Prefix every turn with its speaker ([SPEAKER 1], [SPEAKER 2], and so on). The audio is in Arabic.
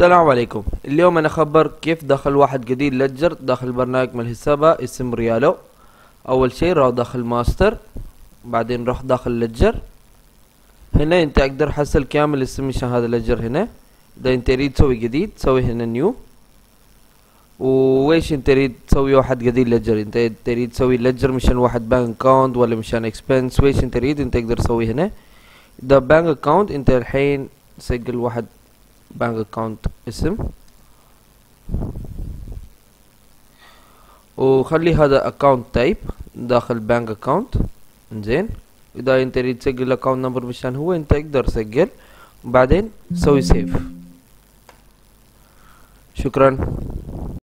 [SPEAKER 1] السلام عليكم. اليوم أنا أخبر كيف دخل واحد جديد ledger داخل برنامج من الحسابة اسم ريالو. أول شي راح داخل ماستر بعدين روح داخل ledger هنا أنت أقدر حصل كامل اسم مشان هذا هنا. إذا أنت تريد تسوي جديد تسوي هنا new وويش أنت تريد تسوي واحد جديد ledger أنت تريد تسوي ledger مشان واحد bank account ولا مشان expense ويش أنت تريد؟ أنت تقدر تسوي هنا. إذا bank account أنت الحين سجل واحد bank account اسم. وخلي هذا account type داخل bank account زين. إذا أنت تريد تسجل ال account number مشان هو أنت تقدر تسجل. وبعدين سوي save شكرا.